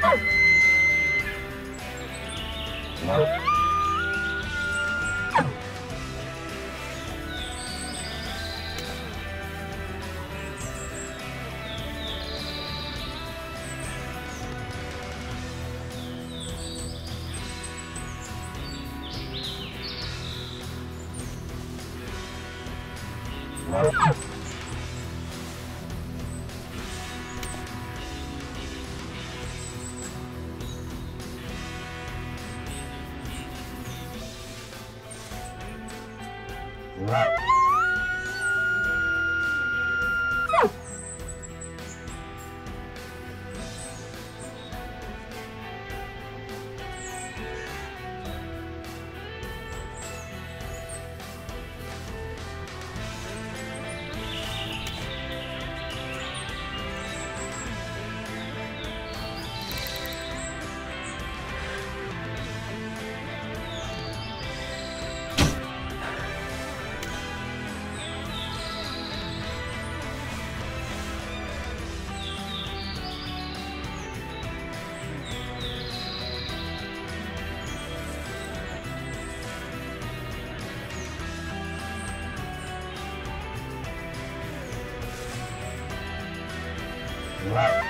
Oh! Rap. Oh!